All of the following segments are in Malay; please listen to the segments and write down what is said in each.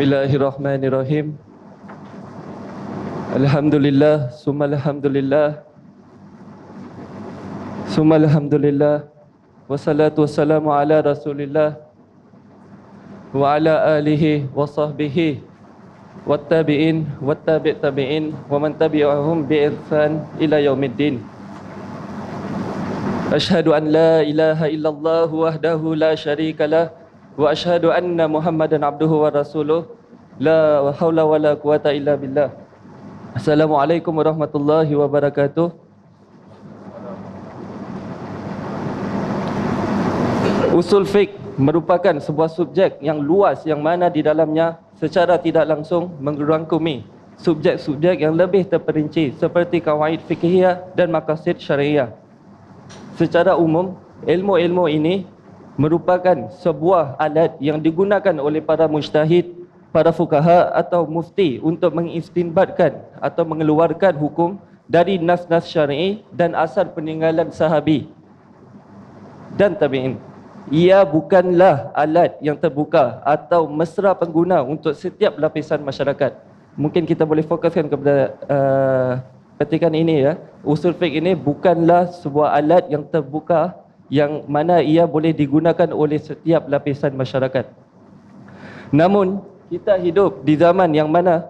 Bismillahirrahmanirrahim. Alhamdulillah, summa alhamdulillah. Summa alhamdulillah. Wassalatu wassalamu ala Rasulillah wa ala alihi wa sahbihi wattabi'in wattabi' tabi'in wa man tabi'ahum bi ihsan ila yaumiddin. Ashhadu an la ilaha illallah wahdahu la syarika lah wa ashhadu anna Muhammadan abduhu wa rasuluh la haula wala quwata illa billah. Assalamualaikum warahmatullahi wabarakatuh. Usul fiqh merupakan sebuah subjek yang luas yang mana di dalamnya secara tidak langsung merangkumi subjek-subjek yang lebih terperinci seperti kawaid fiqhiyah dan maqasid syariah. Secara umum, ilmu-ilmu ini merupakan sebuah alat yang digunakan oleh para mujtahid, para fukaha atau mufti untuk mengistinbatkan atau mengeluarkan hukum dari nas-nas syar'i dan asar peninggalan sahabi dan tabi'in. Ia bukanlah alat yang terbuka atau mesra pengguna untuk setiap lapisan masyarakat. Mungkin kita boleh fokuskan kepada uh, petikan ini ya. Usul fiqh ini bukanlah sebuah alat yang terbuka yang mana ia boleh digunakan oleh setiap lapisan masyarakat. Namun kita hidup di zaman yang mana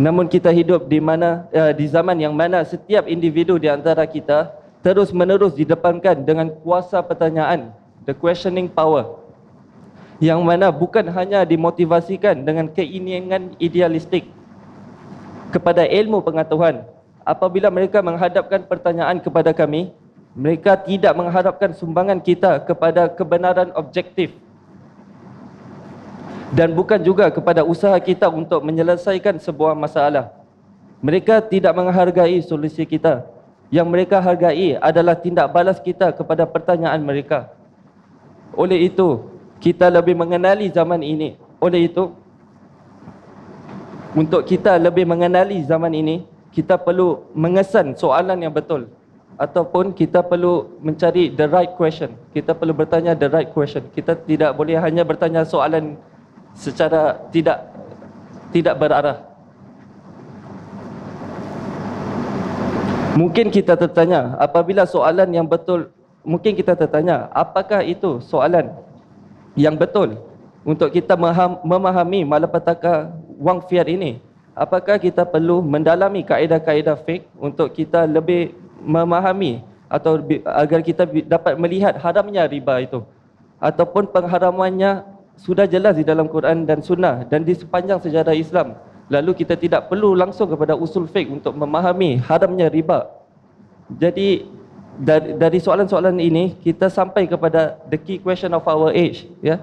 Namun kita hidup di mana uh, di zaman yang mana setiap individu di antara kita terus menerus didepankan dengan kuasa pertanyaan, the questioning power. Yang mana bukan hanya dimotivasikan dengan keinginan idealistik kepada ilmu pengetahuan. Apabila mereka menghadapkan pertanyaan kepada kami, mereka tidak mengharapkan sumbangan kita kepada kebenaran objektif dan bukan juga kepada usaha kita untuk menyelesaikan sebuah masalah. Mereka tidak menghargai solusi kita. Yang mereka hargai adalah tindak balas kita kepada pertanyaan mereka. Oleh itu, kita lebih mengenali zaman ini. Oleh itu, untuk kita lebih mengenali zaman ini, kita perlu mengesan soalan yang betul. Ataupun kita perlu mencari the right question. Kita perlu bertanya the right question. Kita tidak boleh hanya bertanya soalan secara tidak tidak berarah. Mungkin kita tertanya, apabila soalan yang betul, mungkin kita tertanya, apakah itu soalan yang betul untuk kita memahami malapetaka wang fiat ini? Apakah kita perlu mendalami kaedah-kaedah fiqh untuk kita lebih memahami atau agar kita dapat melihat haramnya riba itu ataupun pengharamannya sudah jelas di dalam Quran dan Sunnah dan di sepanjang sejarah Islam. Lalu kita tidak perlu langsung kepada usul fiqh untuk memahami haramnya riba. Jadi dari, dari soalan-soalan ini kita sampai kepada the key question of our age, ya.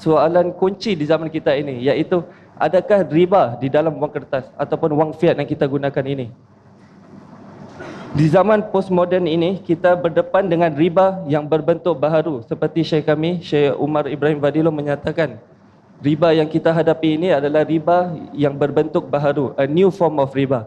Soalan kunci di zaman kita ini iaitu adakah riba di dalam wang kertas ataupun wang fiat yang kita gunakan ini? Di zaman postmoden ini, kita berdepan dengan riba yang berbentuk baharu. Seperti Syekh kami, Syekh Umar Ibrahim Vadilo menyatakan, riba yang kita hadapi ini adalah riba yang berbentuk baharu, a new form of riba.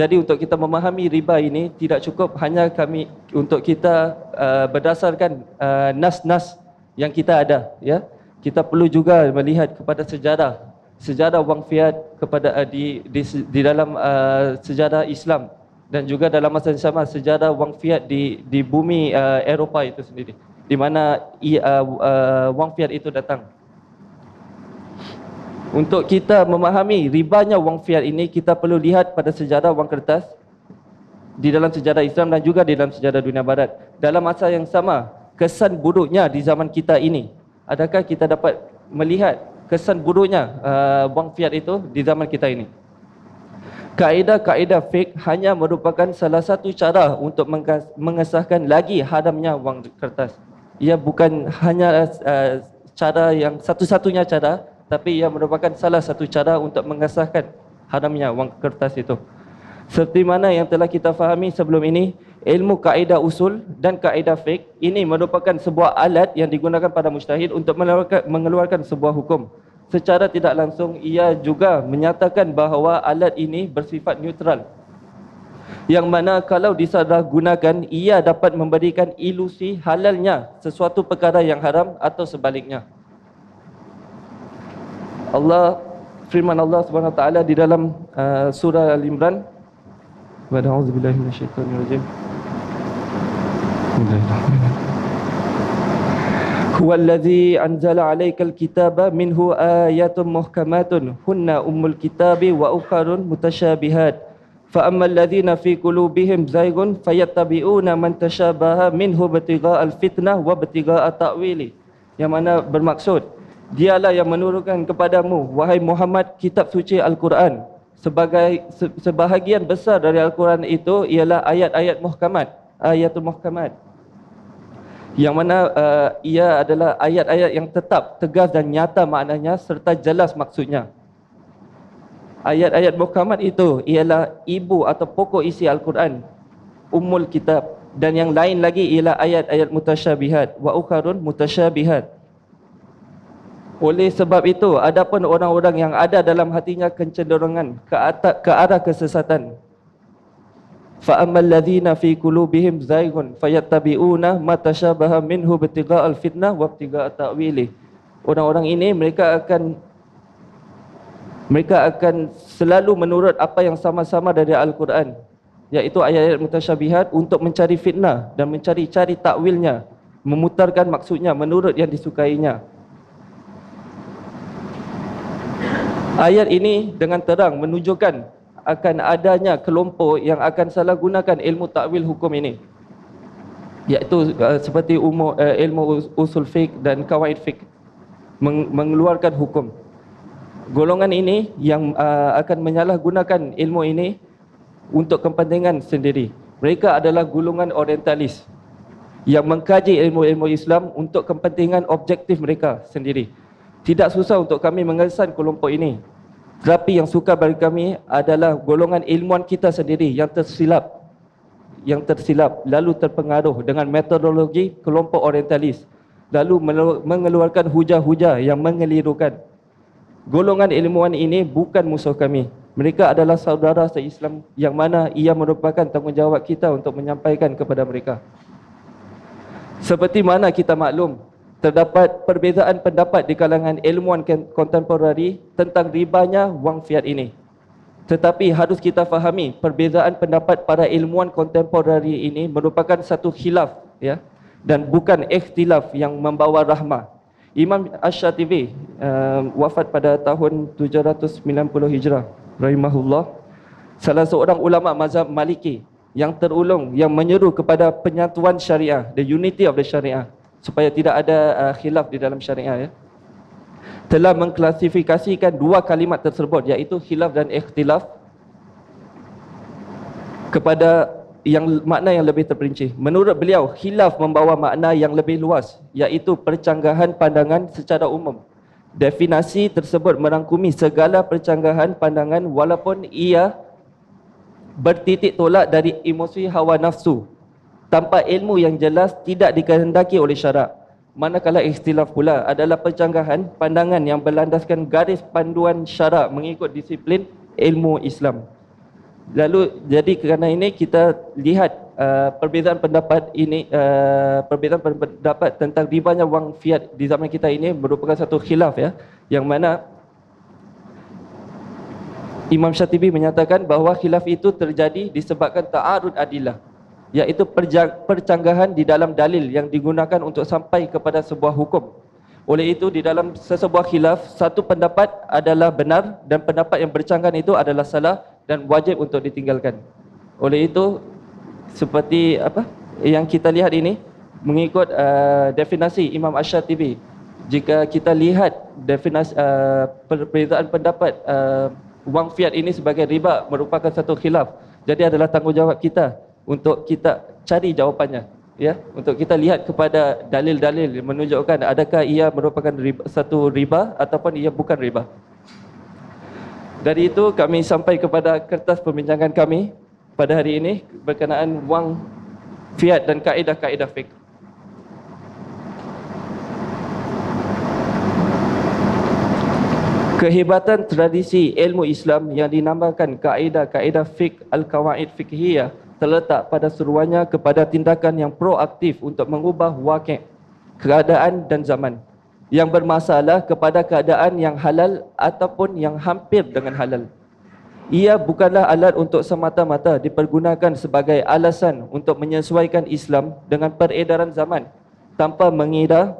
Jadi untuk kita memahami riba ini, tidak cukup hanya kami untuk kita uh, berdasarkan uh, nas-nas yang kita ada. ya. Kita perlu juga melihat kepada sejarah, sejarah wang fiat kepada uh, di, di, di dalam uh, sejarah Islam dan juga dalam masa yang sama sejarah wang fiat di di bumi uh, Eropah itu sendiri. Di mana uh, uh, wang fiat itu datang. Untuk kita memahami ribanya wang fiat ini kita perlu lihat pada sejarah wang kertas di dalam sejarah Islam dan juga di dalam sejarah dunia barat. Dalam masa yang sama kesan buruknya di zaman kita ini adakah kita dapat melihat kesan buruknya uh, wang fiat itu di zaman kita ini kaedah-kaedah fik hanya merupakan salah satu cara untuk mengesahkan lagi hadamnya wang kertas. Ia bukan hanya uh, cara yang satu-satunya cara, tapi ia merupakan salah satu cara untuk mengesahkan hadamnya wang kertas itu. Seperti mana yang telah kita fahami sebelum ini, ilmu kaedah usul dan kaedah fik ini merupakan sebuah alat yang digunakan pada mujtahid untuk mengeluarkan, mengeluarkan sebuah hukum secara tidak langsung ia juga menyatakan bahawa alat ini bersifat neutral. Yang mana kalau disalahgunakan ia dapat memberikan ilusi halalnya sesuatu perkara yang haram atau sebaliknya. Allah firman Allah Subhanahu taala di dalam uh, surah Al-Imran. Wa a'udzubillahi minasyaitonir rajim Bismillahirrahmanirrahim هو الذي أنزل عليك الكتاب منه آيات محكمات هن أم الكتاب وأخر متشابهات فأما الذين في قلوبهم زيغ فيتبعون من تشابه منه ابتغاء الفتنة وابتغاء تأويله yang mana bermaksud dialah yang menurunkan kepadamu wahai Muhammad kitab suci Al-Quran sebagai sebahagian besar dari Al-Quran itu ialah ayat-ayat muhkamat ayatul muhkamat yang mana uh, ia adalah ayat-ayat yang tetap, tegas dan nyata maknanya serta jelas maksudnya. Ayat-ayat muhkamat itu ialah ibu atau pokok isi Al-Quran, umul kitab dan yang lain lagi ialah ayat-ayat mutasyabihat wa ukharun mutasyabihat. Oleh sebab itu, adapun orang-orang yang ada dalam hatinya kecenderungan ke, atas, ke arah kesesatan, fa ammal ladzina fi qulubihim zaighun fayattabi'una ma tashabaha minhu مِنْهُ fitnah wa وَابْتِغَاءَ ta'wili Orang-orang ini mereka akan mereka akan selalu menurut apa yang sama-sama dari Al-Quran iaitu ayat-ayat mutasyabihat untuk mencari fitnah dan mencari-cari takwilnya memutarkan maksudnya menurut yang disukainya. Ayat ini dengan terang menunjukkan akan adanya kelompok yang akan salah gunakan ilmu takwil hukum ini. Iaitu uh, seperti umur, uh, ilmu usul fiqh dan kawaid fiqh. Meng- mengeluarkan hukum. Golongan ini yang uh, akan menyalahgunakan ilmu ini untuk kepentingan sendiri. Mereka adalah golongan orientalis yang mengkaji ilmu-ilmu Islam untuk kepentingan objektif mereka sendiri. Tidak susah untuk kami mengesan kelompok ini tetapi yang suka bagi kami adalah golongan ilmuwan kita sendiri yang tersilap yang tersilap lalu terpengaruh dengan metodologi kelompok orientalis lalu mengeluarkan hujah-hujah yang mengelirukan. Golongan ilmuwan ini bukan musuh kami. Mereka adalah saudara se-Islam yang mana ia merupakan tanggungjawab kita untuk menyampaikan kepada mereka. Seperti mana kita maklum, terdapat perbezaan pendapat di kalangan ilmuwan kontemporari tentang ribanya wang fiat ini. Tetapi harus kita fahami perbezaan pendapat para ilmuwan kontemporari ini merupakan satu khilaf ya dan bukan ikhtilaf yang membawa rahmah. Imam Ash-Shatibi uh, wafat pada tahun 790 Hijrah rahimahullah. Salah seorang ulama mazhab Maliki yang terulung yang menyeru kepada penyatuan syariah, the unity of the syariah supaya tidak ada uh, khilaf di dalam syariah ya telah mengklasifikasikan dua kalimat tersebut iaitu khilaf dan ikhtilaf kepada yang makna yang lebih terperinci. Menurut beliau, khilaf membawa makna yang lebih luas iaitu percanggahan pandangan secara umum. Definasi tersebut merangkumi segala percanggahan pandangan walaupun ia bertitik tolak dari emosi hawa nafsu tanpa ilmu yang jelas tidak dikehendaki oleh syarak. Manakala ikhtilaf pula adalah pencanggahan pandangan yang berlandaskan garis panduan syarak mengikut disiplin ilmu Islam. Lalu jadi kerana ini kita lihat uh, perbezaan pendapat ini uh, perbezaan pendapat tentang ribanya wang fiat di zaman kita ini merupakan satu khilaf ya yang mana Imam Syatibi menyatakan bahawa khilaf itu terjadi disebabkan ta'arud adillah iaitu percanggahan di dalam dalil yang digunakan untuk sampai kepada sebuah hukum. Oleh itu di dalam sesebuah khilaf satu pendapat adalah benar dan pendapat yang bercanggahan itu adalah salah dan wajib untuk ditinggalkan. Oleh itu seperti apa yang kita lihat ini mengikut uh, definasi Imam Ash-Shatibi jika kita lihat definasi uh, perbezaan pendapat uh, wang fiat ini sebagai riba merupakan satu khilaf jadi adalah tanggungjawab kita untuk kita cari jawapannya ya. Untuk kita lihat kepada dalil-dalil menunjukkan adakah ia merupakan riba, satu riba ataupun ia bukan riba. Dari itu kami sampai kepada kertas pembincangan kami pada hari ini berkenaan wang fiat dan kaedah-kaedah fiqh Kehebatan tradisi ilmu Islam yang dinamakan kaedah-kaedah fiqh al-kawaid fiqhiyah terletak pada seruannya kepada tindakan yang proaktif untuk mengubah wakil, keadaan dan zaman. yang bermasalah kepada keadaan yang halal ataupun yang hampir dengan halal. Ia bukanlah alat untuk semata-mata dipergunakan sebagai alasan untuk menyesuaikan Islam dengan peredaran zaman tanpa mengira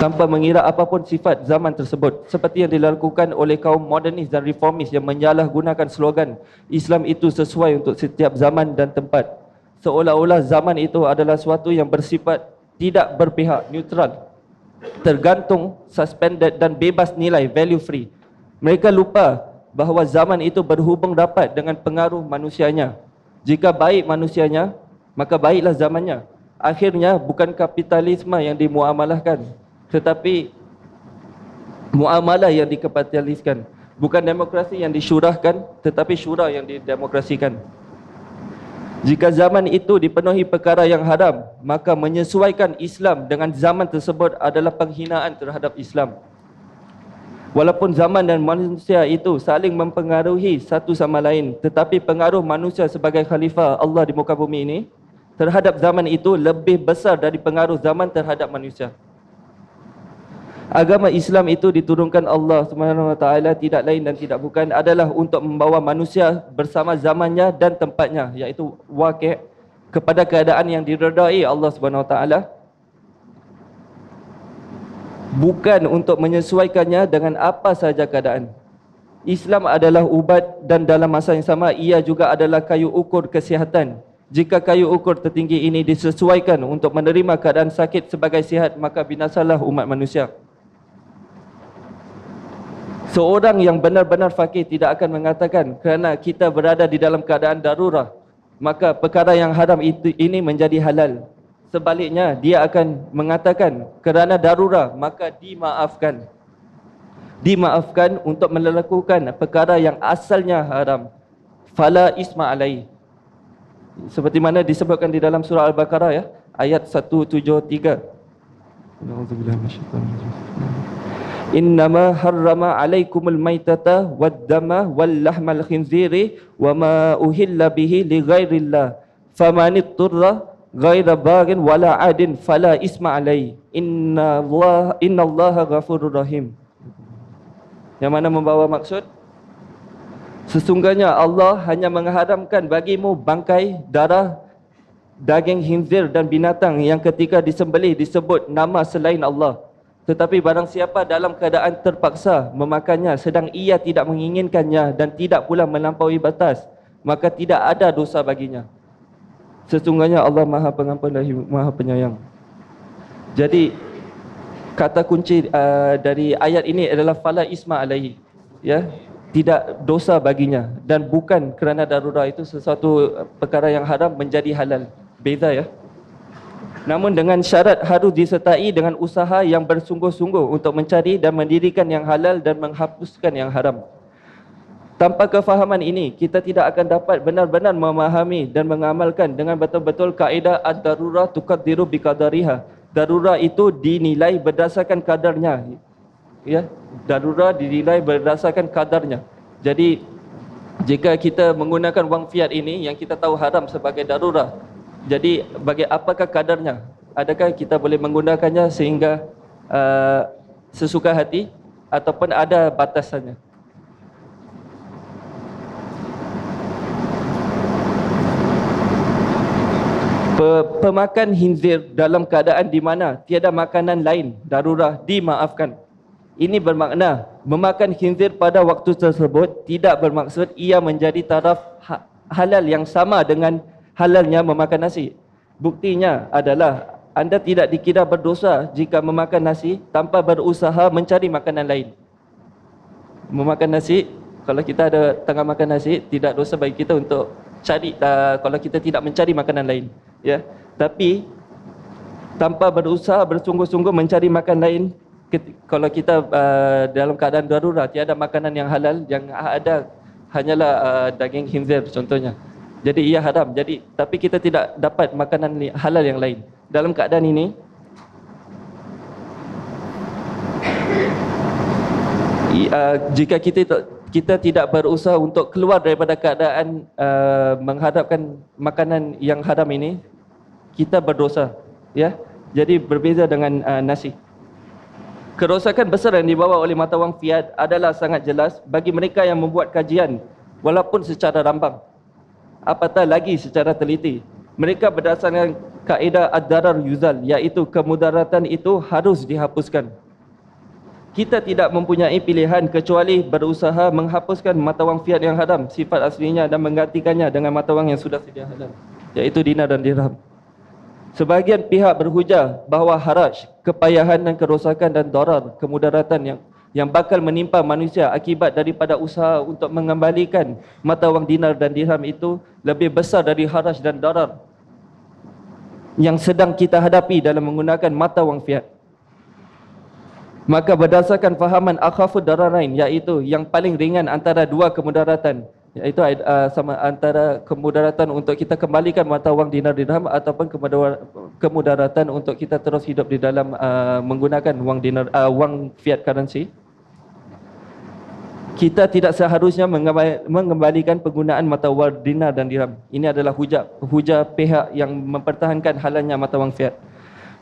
tanpa mengira apapun sifat zaman tersebut. Seperti yang dilakukan oleh kaum modernis dan reformis yang menyalahgunakan slogan Islam itu sesuai untuk setiap zaman dan tempat. Seolah-olah zaman itu adalah suatu yang bersifat tidak berpihak neutral tergantung suspended dan bebas nilai value free. Mereka lupa bahawa zaman itu berhubung dapat dengan pengaruh manusianya. Jika baik manusianya maka baiklah zamannya. Akhirnya bukan kapitalisme yang dimuamalahkan tetapi muamalah yang dikapitaliskan bukan demokrasi yang disyurahkan tetapi syura yang didemokrasikan. Jika zaman itu dipenuhi perkara yang haram maka menyesuaikan Islam dengan zaman tersebut adalah penghinaan terhadap Islam. Walaupun zaman dan manusia itu saling mempengaruhi satu sama lain tetapi pengaruh manusia sebagai khalifah Allah di muka bumi ini terhadap zaman itu lebih besar dari pengaruh zaman terhadap manusia agama Islam itu diturunkan Allah taala tidak lain dan tidak bukan adalah untuk membawa manusia bersama zamannya dan tempatnya iaitu waqi' kepada keadaan yang diredai Allah taala. Bukan untuk menyesuaikannya dengan apa saja keadaan. Islam adalah ubat dan dalam masa yang sama ia juga adalah kayu ukur kesihatan. Jika kayu ukur tertinggi ini disesuaikan untuk menerima keadaan sakit sebagai sihat maka binasalah umat manusia Seorang yang benar-benar fakir tidak akan mengatakan kerana kita berada di dalam keadaan darurat maka perkara yang haram itu ini menjadi halal. Sebaliknya dia akan mengatakan kerana darurat maka dimaafkan. Dimaafkan untuk melakukan perkara yang asalnya haram. Fala isma alai. Seperti mana disebutkan di dalam surah Al-Baqarah ya, ayat 173. Alhamdulillah masyaallah. Innama harrama alaikumul maitata waddama wallahmal khinziri wama uhilla bihi li ghairillah. Famanit turra ghaira bagin wala adin fala isma alai. Inna Allah inna Allah ghafurur rahim. Yang mana membawa maksud? Sesungguhnya Allah hanya mengharamkan bagimu bangkai darah daging khinzir dan binatang yang ketika disembelih disebut nama selain Allah tetapi barang siapa dalam keadaan terpaksa memakannya sedang ia tidak menginginkannya dan tidak pula melampaui batas, maka tidak ada dosa baginya. Sesungguhnya Allah Maha Pengampun dan Maha Penyayang. Jadi kata kunci uh, dari ayat ini adalah fala isma alaihi. Ya, tidak dosa baginya dan bukan kerana darurat itu sesuatu perkara yang haram menjadi halal. Beza ya. Namun dengan syarat harus disertai dengan usaha yang bersungguh-sungguh untuk mencari dan mendirikan yang halal dan menghapuskan yang haram. Tanpa kefahaman ini, kita tidak akan dapat benar-benar memahami dan mengamalkan dengan betul-betul kaedah ad-darurah tuqaddiru biqadariha. Darurah itu dinilai berdasarkan kadarnya. Ya, darurah dinilai berdasarkan kadarnya. Jadi jika kita menggunakan wang fiat ini yang kita tahu haram sebagai darurah, jadi bagi apakah kadarnya? Adakah kita boleh menggunakannya sehingga uh, sesuka hati ataupun ada batasannya? Pemakan hinzir dalam keadaan di mana tiada makanan lain darurah dimaafkan. Ini bermakna memakan hinzir pada waktu tersebut tidak bermaksud ia menjadi taraf ha-, halal yang sama dengan halalnya memakan nasi. Buktinya adalah anda tidak dikira berdosa jika memakan nasi tanpa berusaha mencari makanan lain. Memakan nasi, kalau kita ada tengah makan nasi, tidak dosa bagi kita untuk cari uh, kalau kita tidak mencari makanan lain, ya. Tapi tanpa berusaha bersungguh-sungguh mencari makan lain kalau kita uh, dalam keadaan darurat tiada makanan yang halal yang ada hanyalah uh, daging khinzir contohnya jadi ia haram. Jadi tapi kita tidak dapat makanan halal yang lain. Dalam keadaan ini uh, jika kita kita tidak berusaha untuk keluar daripada keadaan uh, menghadapkan makanan yang haram ini, kita berdosa. Ya. Jadi berbeza dengan uh, nasi. Kerosakan besar yang dibawa oleh mata wang fiat adalah sangat jelas bagi mereka yang membuat kajian walaupun secara rambang. Apatah lagi secara teliti. Mereka berdasarkan kaedah ad-darar yuzal iaitu kemudaratan itu harus dihapuskan. Kita tidak mempunyai pilihan kecuali berusaha menghapuskan mata wang fiat yang haram sifat aslinya dan menggantikannya dengan mata wang yang sudah sedia halal iaitu dinar dan dirham. Sebahagian pihak berhujah bahawa haraj, kepayahan dan kerosakan dan darar, kemudaratan yang yang bakal menimpa manusia akibat daripada usaha untuk mengembalikan mata wang dinar dan dirham itu lebih besar dari haraj dan darar yang sedang kita hadapi dalam menggunakan mata wang fiat. Maka berdasarkan fahaman akhafud dararain iaitu yang paling ringan antara dua kemudaratan iaitu uh, sama antara kemudaratan untuk kita kembalikan mata wang dinar dirham ataupun kemudaratan untuk kita terus hidup di dalam uh, menggunakan wang dinar uh, wang fiat currency. Kita tidak seharusnya mengembalikan penggunaan mata wang dinar dan dirham. Ini adalah hujah hujah pihak yang mempertahankan halalnya mata wang fiat.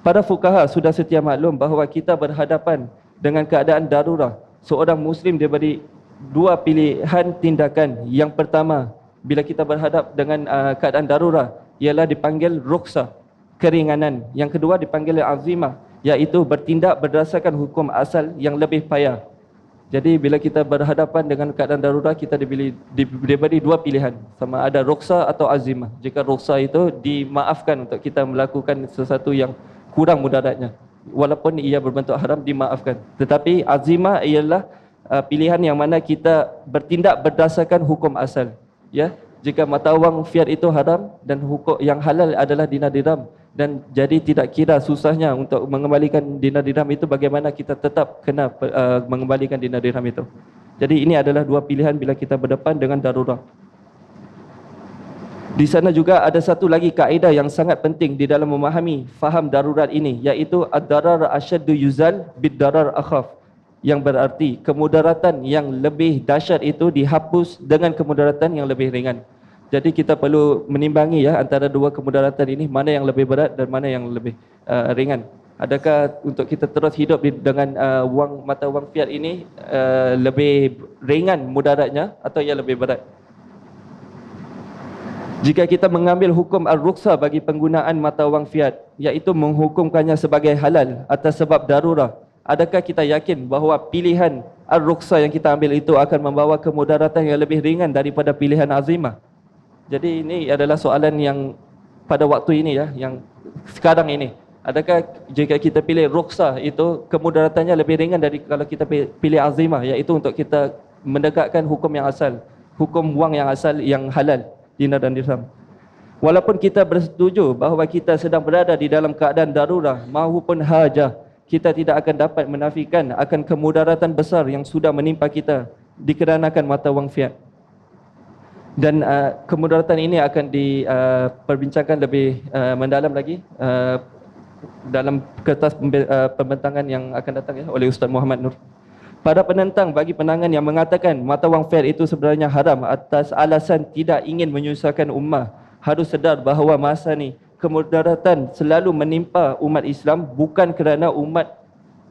Para fukaha sudah setia maklum bahawa kita berhadapan dengan keadaan darurat. Seorang muslim diberi dua pilihan tindakan. Yang pertama, bila kita berhadap dengan uh, keadaan darurat, ialah dipanggil ruksa, keringanan. Yang kedua dipanggil azimah, iaitu bertindak berdasarkan hukum asal yang lebih payah. Jadi bila kita berhadapan dengan keadaan darurat, kita diberi, diberi dua pilihan. Sama ada ruksa atau azimah. Jika ruksa itu dimaafkan untuk kita melakukan sesuatu yang kurang mudaratnya. Walaupun ia berbentuk haram, dimaafkan. Tetapi azimah ialah uh, pilihan yang mana kita bertindak berdasarkan hukum asal. Ya, jika mata wang fiat itu haram dan hukum yang halal adalah dinar dirham dan jadi tidak kira susahnya untuk mengembalikan dinar dirham itu bagaimana kita tetap kena uh, mengembalikan dinar dirham itu. Jadi ini adalah dua pilihan bila kita berdepan dengan darurat. Di sana juga ada satu lagi kaedah yang sangat penting di dalam memahami faham darurat ini iaitu ad-darar asyaddu yuzal bid-darar akhaf yang berarti kemudaratan yang lebih dahsyat itu dihapus dengan kemudaratan yang lebih ringan. Jadi kita perlu menimbangi ya antara dua kemudaratan ini mana yang lebih berat dan mana yang lebih uh, ringan. Adakah untuk kita terus hidup dengan uh, wang mata wang fiat ini uh, lebih ringan mudaratnya atau yang lebih berat? Jika kita mengambil hukum al-ruqsa bagi penggunaan mata wang fiat iaitu menghukumkannya sebagai halal atas sebab darurat adakah kita yakin bahawa pilihan ar-ruqsa yang kita ambil itu akan membawa kemudaratan yang lebih ringan daripada pilihan azimah? Jadi ini adalah soalan yang pada waktu ini ya, yang sekarang ini. Adakah jika kita pilih ruqsa itu kemudaratannya lebih ringan dari kalau kita pilih azimah iaitu untuk kita mendekatkan hukum yang asal, hukum wang yang asal yang halal, dinar dan dirham. Walaupun kita bersetuju bahawa kita sedang berada di dalam keadaan darurat maupun hajah kita tidak akan dapat menafikan akan kemudaratan besar yang sudah menimpa kita dikarenakan mata wang fiat. Dan uh, kemudaratan ini akan diperbincangkan uh, lebih uh, mendalam lagi uh, dalam kertas uh, pembentangan yang akan datang ya, oleh Ustaz Muhammad Nur. Pada penentang bagi penangan yang mengatakan mata wang fiat itu sebenarnya haram atas alasan tidak ingin menyusahkan ummah, harus sedar bahawa masa ni kemudaratan selalu menimpa umat Islam bukan kerana umat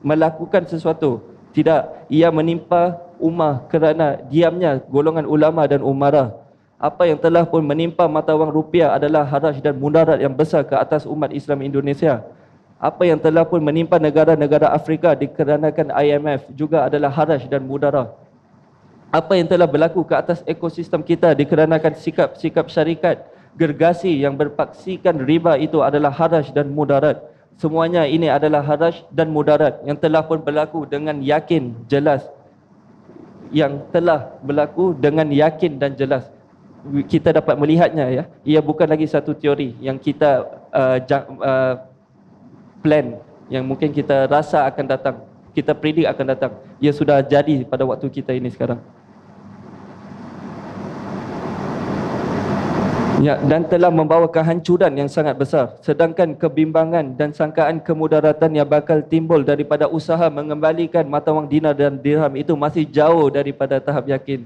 melakukan sesuatu. Tidak, ia menimpa umat kerana diamnya golongan ulama dan umara. Apa yang telah pun menimpa mata wang rupiah adalah haraj dan mudarat yang besar ke atas umat Islam Indonesia. Apa yang telah pun menimpa negara-negara Afrika dikarenakan IMF juga adalah haraj dan mudarat. Apa yang telah berlaku ke atas ekosistem kita dikarenakan sikap-sikap syarikat gergasi yang berpaksikan riba itu adalah haraj dan mudarat. Semuanya ini adalah haraj dan mudarat yang telah pun berlaku dengan yakin jelas. Yang telah berlaku dengan yakin dan jelas. Kita dapat melihatnya ya. Ia bukan lagi satu teori yang kita uh, uh, plan yang mungkin kita rasa akan datang. Kita predik akan datang. Ia sudah jadi pada waktu kita ini sekarang. Ya, dan telah membawa kehancuran yang sangat besar. Sedangkan kebimbangan dan sangkaan kemudaratan yang bakal timbul daripada usaha mengembalikan mata wang dinar dan dirham itu masih jauh daripada tahap yakin.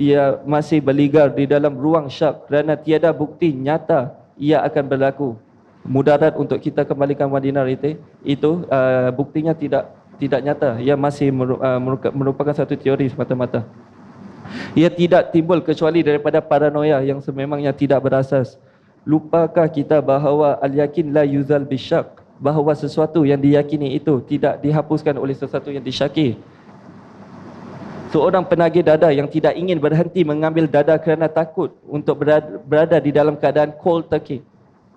Ia masih berligar di dalam ruang syak kerana tiada bukti nyata ia akan berlaku. Mudarat untuk kita kembalikan wang dinar itu itu uh, buktinya tidak tidak nyata. Ia masih uh, merupakan satu teori semata-mata ia tidak timbul kecuali daripada paranoia yang sememangnya tidak berasas. Lupakah kita bahawa al-yakin la yuzal bisyak bahawa sesuatu yang diyakini itu tidak dihapuskan oleh sesuatu yang disyaki seorang penagih dada yang tidak ingin berhenti mengambil dada kerana takut untuk berada, berada di dalam keadaan cold turkey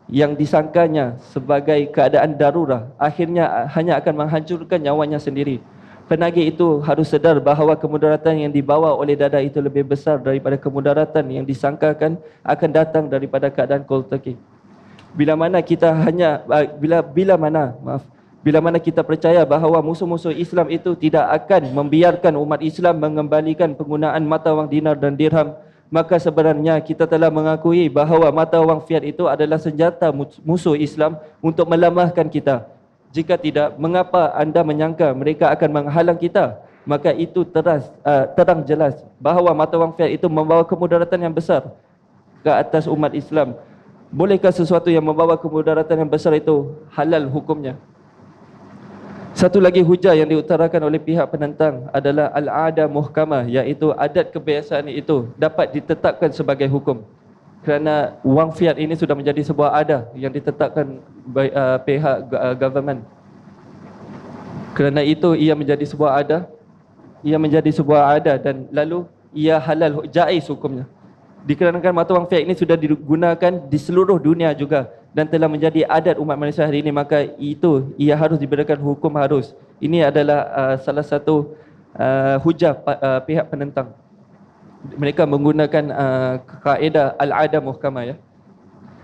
yang disangkanya sebagai keadaan darurah akhirnya hanya akan menghancurkan nyawanya sendiri. Penagih itu harus sedar bahawa kemudaratan yang dibawa oleh dada itu lebih besar daripada kemudaratan yang disangkakan akan datang daripada keadaan cold turkey. Bila mana kita hanya bila bila mana maaf bila mana kita percaya bahawa musuh-musuh Islam itu tidak akan membiarkan umat Islam mengembalikan penggunaan mata wang dinar dan dirham maka sebenarnya kita telah mengakui bahawa mata wang fiat itu adalah senjata musuh Islam untuk melemahkan kita. Jika tidak, mengapa anda menyangka mereka akan menghalang kita? Maka itu teras, uh, terang jelas bahawa mata wang fiat itu membawa kemudaratan yang besar ke atas umat Islam. Bolehkah sesuatu yang membawa kemudaratan yang besar itu halal hukumnya? Satu lagi hujah yang diutarakan oleh pihak penentang adalah al-ada muhkamah iaitu adat kebiasaan itu dapat ditetapkan sebagai hukum. Kerana wang fiat ini sudah menjadi sebuah ada yang ditetapkan by, uh, pihak uh, government. Kerana itu ia menjadi sebuah ada, ia menjadi sebuah ada dan lalu ia halal jaiz hukumnya. Dikarenakan mata wang fiat ini sudah digunakan di seluruh dunia juga dan telah menjadi adat umat manusia hari ini maka itu ia harus diberikan hukum harus ini adalah uh, salah satu uh, hujah uh, pihak penentang mereka menggunakan uh, kaedah al-ada muhkamah ya.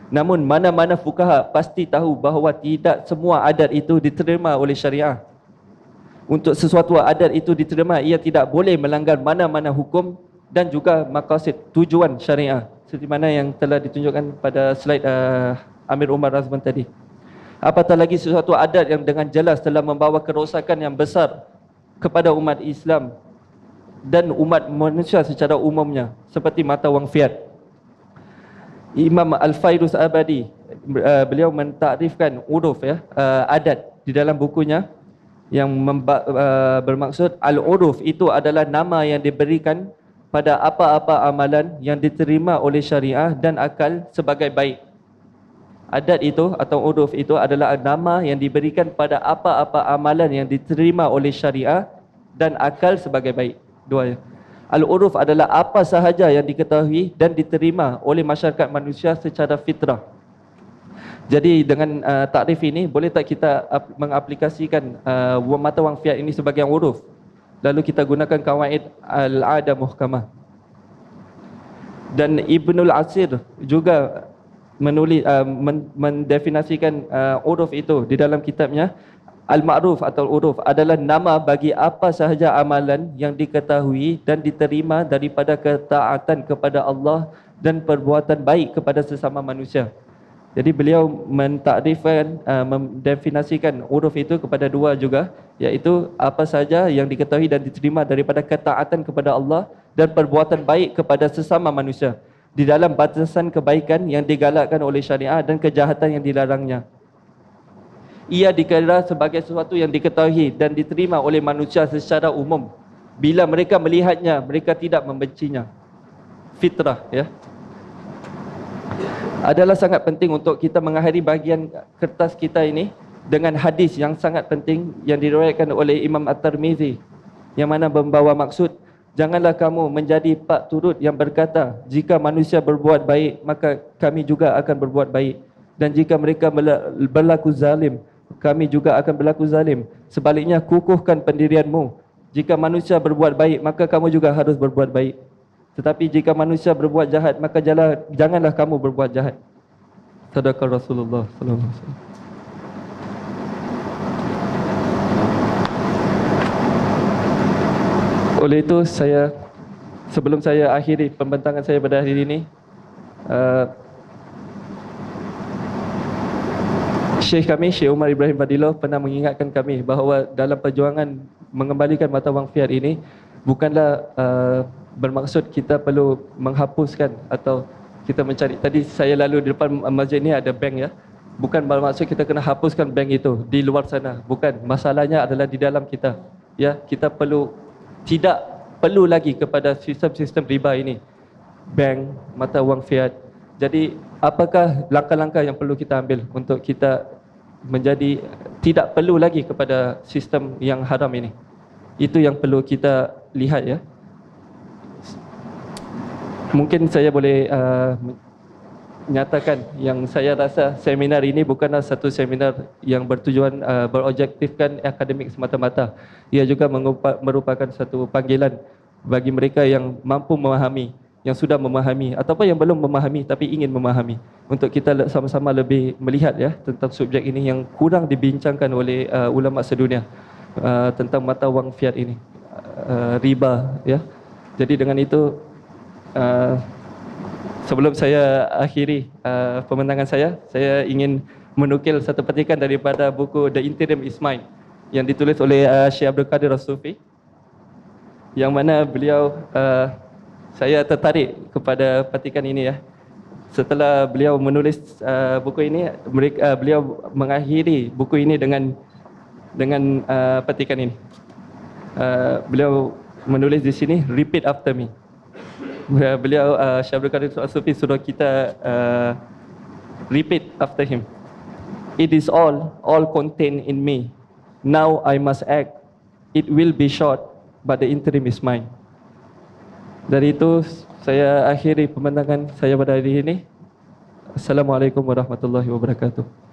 Namun mana-mana fukaha pasti tahu bahawa tidak semua adat itu diterima oleh syariah. Untuk sesuatu adat itu diterima ia tidak boleh melanggar mana-mana hukum dan juga maqasid tujuan syariah. Seperti mana yang telah ditunjukkan pada slide uh, Amir Umar Razman tadi. Apatah lagi sesuatu adat yang dengan jelas telah membawa kerosakan yang besar kepada umat Islam dan umat manusia secara umumnya seperti mata wang fiat. Imam Al-Fairuz Abadi uh, beliau mentakrifkan uruf ya uh, adat di dalam bukunya yang uh, bermaksud al-uruf itu adalah nama yang diberikan pada apa-apa amalan yang diterima oleh syariah dan akal sebagai baik adat itu atau uruf itu adalah nama yang diberikan pada apa-apa amalan yang diterima oleh syariah dan akal sebagai baik. Dua. Al-uruf adalah apa sahaja yang diketahui dan diterima oleh masyarakat manusia secara fitrah. Jadi dengan uh, takrif ini boleh tak kita ap- mengaplikasikan uh, mata wang fiat ini sebagai uruf? Lalu kita gunakan kawaid al-ada muhkamah. Dan Ibnul Asir juga menulis uh, men, mendefinisikan uh, uruf itu di dalam kitabnya al-ma'ruf atau uruf adalah nama bagi apa sahaja amalan yang diketahui dan diterima daripada ketaatan kepada Allah dan perbuatan baik kepada sesama manusia. Jadi beliau mentakrifkan uh, mendefinisikan uruf itu kepada dua juga iaitu apa sahaja yang diketahui dan diterima daripada ketaatan kepada Allah dan perbuatan baik kepada sesama manusia di dalam batasan kebaikan yang digalakkan oleh syariah dan kejahatan yang dilarangnya. Ia dikira sebagai sesuatu yang diketahui dan diterima oleh manusia secara umum. Bila mereka melihatnya, mereka tidak membencinya. Fitrah, ya. Adalah sangat penting untuk kita mengakhiri bahagian kertas kita ini dengan hadis yang sangat penting yang diriwayatkan oleh Imam At-Tirmizi yang mana membawa maksud Janganlah kamu menjadi pak turut yang berkata, jika manusia berbuat baik, maka kami juga akan berbuat baik. Dan jika mereka berlaku zalim, kami juga akan berlaku zalim. Sebaliknya, kukuhkan pendirianmu. Jika manusia berbuat baik, maka kamu juga harus berbuat baik. Tetapi jika manusia berbuat jahat, maka janganlah kamu berbuat jahat. Sadaqah Rasulullah wasallam. Oleh itu saya sebelum saya akhiri pembentangan saya pada hari ini uh, Syekh kami Syekh Umar Ibrahim Fadilah pernah mengingatkan kami bahawa dalam perjuangan mengembalikan mata wang fiat ini bukanlah uh, bermaksud kita perlu menghapuskan atau kita mencari tadi saya lalu di depan masjid ini ada bank ya Bukan bermaksud kita kena hapuskan bank itu di luar sana. Bukan. Masalahnya adalah di dalam kita. Ya, kita perlu tidak perlu lagi kepada sistem-sistem riba ini. Bank, mata wang fiat. Jadi, apakah langkah-langkah yang perlu kita ambil untuk kita menjadi tidak perlu lagi kepada sistem yang haram ini? Itu yang perlu kita lihat ya. Mungkin saya boleh uh, nyatakan yang saya rasa seminar ini bukanlah satu seminar yang bertujuan uh, berobjektifkan akademik semata-mata. Ia juga merupakan satu panggilan bagi mereka yang mampu memahami, yang sudah memahami ataupun yang belum memahami tapi ingin memahami untuk kita sama-sama lebih melihat ya tentang subjek ini yang kurang dibincangkan oleh uh, ulama sedunia uh, tentang mata wang fiat ini uh, riba ya. Jadi dengan itu uh, sebelum saya akhiri uh, pemenangan saya, saya ingin menukil satu petikan daripada buku The Interim is Mine yang ditulis oleh uh, Syekh Abdul Qadir As-Sufi yang mana beliau uh, saya tertarik kepada petikan ini ya. Setelah beliau menulis uh, buku ini, mereka, uh, beliau mengakhiri buku ini dengan dengan uh, petikan ini. Uh, beliau menulis di sini, repeat after me beliau uh, Syabul Qadir Sufi suruh kita uh, repeat after him. It is all, all contained in me. Now I must act. It will be short, but the interim is mine. Dari itu saya akhiri pemandangan saya pada hari ini. Assalamualaikum warahmatullahi wabarakatuh.